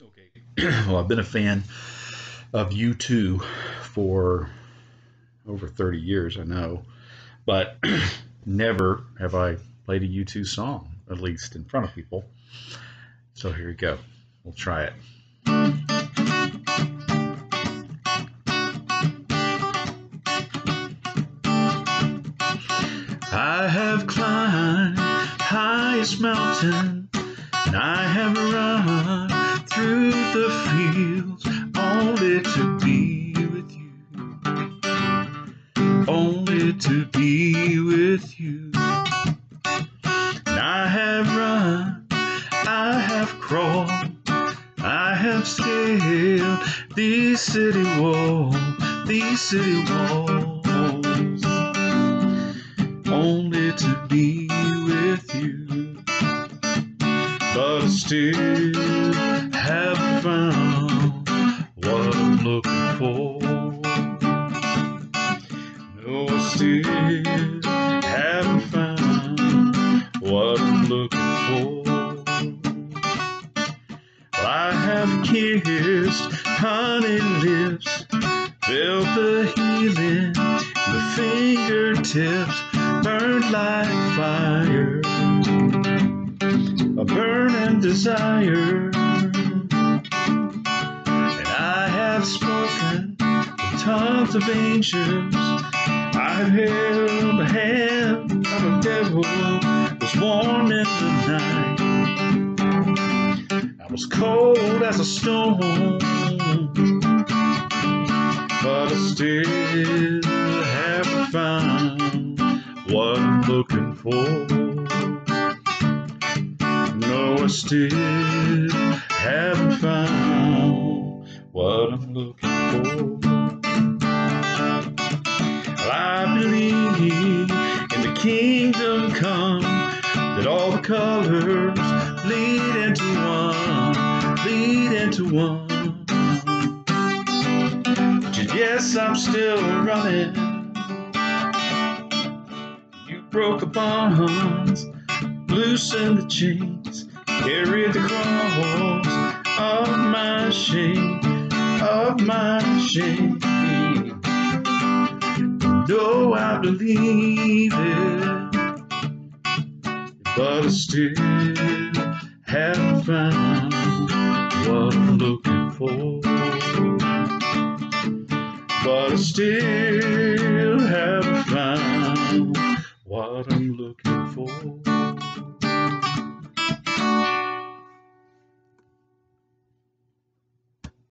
Okay. well, I've been a fan of U2 for over 30 years, I know, but never have I played a U2 song, at least in front of people. So here we go. We'll try it. I have climbed highest mountain, and I have run through the fields only to be with you, only to be with you. I have run, I have crawled, I have scaled these city walls, these city walls only to be with you. But still for. No, still haven't found what I'm looking for. I have kissed honey lips, felt the healing, the fingertips burned like fire, a burning desire. Of angels. I've held the hand of a devil, was warm in the night. I was cold as a stone, but I still haven't found what I'm looking for. No, I still haven't found what I'm looking all the colors bleed into one, bleed into one. Yes, I'm still running You broke the bonds, loosened the chains, carried the cross of my shame, of my shame. No, I believe it, but I still haven't found what I'm looking for. But I still